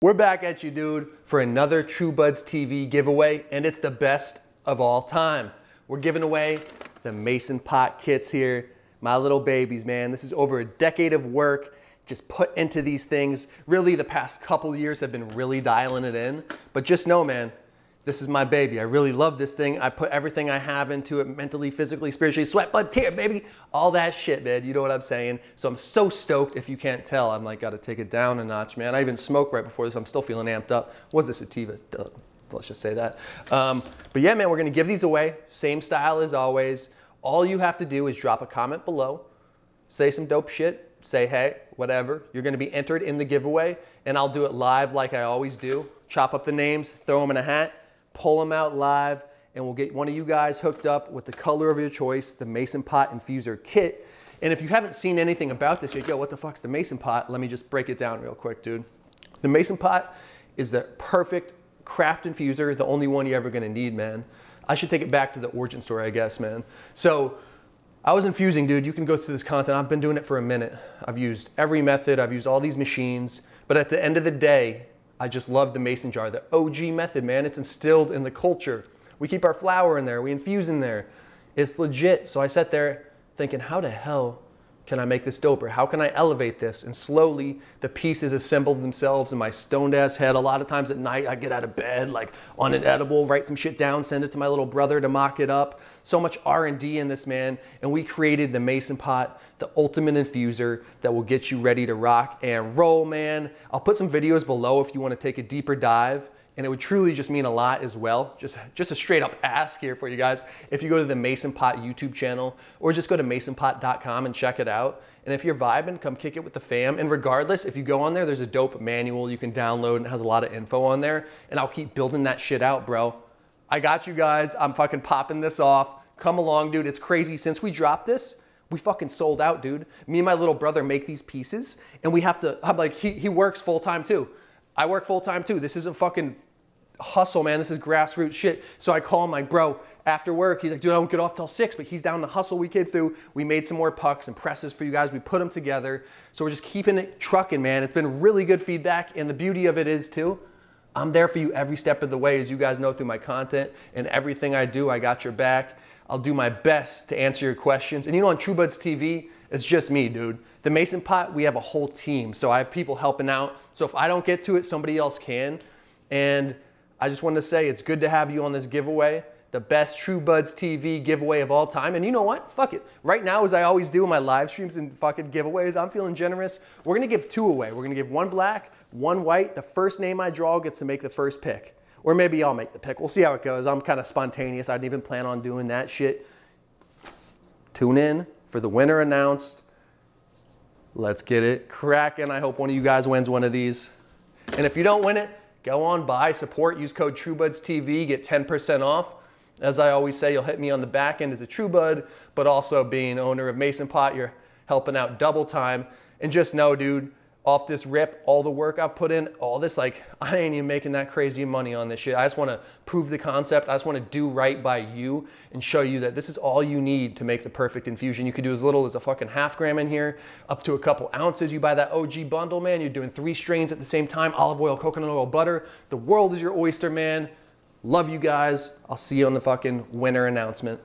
We're back at you, dude, for another True Buds TV giveaway, and it's the best of all time. We're giving away the Mason Pot kits here. My little babies, man. This is over a decade of work just put into these things. Really, the past couple years have been really dialing it in. But just know, man, this is my baby. I really love this thing. I put everything I have into it mentally, physically, spiritually, sweat, blood, tear, baby. All that shit, man. You know what I'm saying? So I'm so stoked. If you can't tell, I'm like, got to take it down a notch, man. I even smoked right before this. I'm still feeling amped up. Was this sativa? Duh. Let's just say that. Um, but yeah, man, we're going to give these away. Same style as always. All you have to do is drop a comment below, say some dope shit, say hey, whatever. You're to be entered in the giveaway, and I'll do it live like I always do. Chop up the names, throw them in a hat pull them out live, and we'll get one of you guys hooked up with the color of your choice, the Mason Pot Infuser Kit. And if you haven't seen anything about this yet, yo, what the fuck's the Mason Pot? Let me just break it down real quick, dude. The Mason Pot is the perfect craft infuser, the only one you're ever gonna need, man. I should take it back to the origin story, I guess, man. So I was infusing, dude. You can go through this content. I've been doing it for a minute. I've used every method. I've used all these machines. But at the end of the day, I just love the mason jar, the OG method, man. It's instilled in the culture. We keep our flower in there, we infuse in there. It's legit. So I sat there thinking, how the hell can I make this doper? How can I elevate this? And slowly the pieces assembled themselves in my stoned ass head. A lot of times at night I get out of bed like on an edible, write some shit down, send it to my little brother to mock it up. So much R&D in this man. And we created the Mason Pot, the ultimate infuser that will get you ready to rock and roll, man. I'll put some videos below if you want to take a deeper dive and it would truly just mean a lot as well. Just, just a straight up ask here for you guys. If you go to the Mason Pot YouTube channel or just go to masonpot.com and check it out. And if you're vibing, come kick it with the fam. And regardless, if you go on there, there's a dope manual you can download and it has a lot of info on there. And I'll keep building that shit out, bro. I got you guys. I'm fucking popping this off. Come along, dude. It's crazy. Since we dropped this, we fucking sold out, dude. Me and my little brother make these pieces and we have to, I'm like, he, he works full time too. I work full time too. This isn't fucking hustle, man. This is grassroots shit. So I call him like, bro, after work, he's like, dude, I don't get off till six, but he's down to hustle. We came through. We made some more pucks and presses for you guys. We put them together. So we're just keeping it trucking, man. It's been really good feedback. And the beauty of it is too, I'm there for you every step of the way, as you guys know through my content and everything I do. I got your back. I'll do my best to answer your questions. And you know, on True Buds TV, it's just me, dude. The Mason Pot, we have a whole team. So I have people helping out. So if I don't get to it, somebody else can. And I just wanted to say it's good to have you on this giveaway. The best True Buds TV giveaway of all time. And you know what? Fuck it. Right now, as I always do in my live streams and fucking giveaways, I'm feeling generous. We're gonna give two away. We're gonna give one black, one white. The first name I draw gets to make the first pick. Or maybe I'll make the pick. We'll see how it goes. I'm kind of spontaneous. I didn't even plan on doing that shit. Tune in for the winner announced. Let's get it cracking. I hope one of you guys wins one of these. And if you don't win it, Go on, buy, support, use code TrueBudsTV, get 10% off. As I always say, you'll hit me on the back end as a TrueBud, but also being owner of Mason Pot, you're helping out double time. And just know, dude, off this rip, all the work I've put in, all this, like, I ain't even making that crazy money on this shit. I just wanna prove the concept. I just wanna do right by you and show you that this is all you need to make the perfect infusion. You could do as little as a fucking half gram in here, up to a couple ounces. You buy that OG bundle, man. You're doing three strains at the same time, olive oil, coconut oil, butter. The world is your oyster, man. Love you guys. I'll see you on the fucking winner announcement.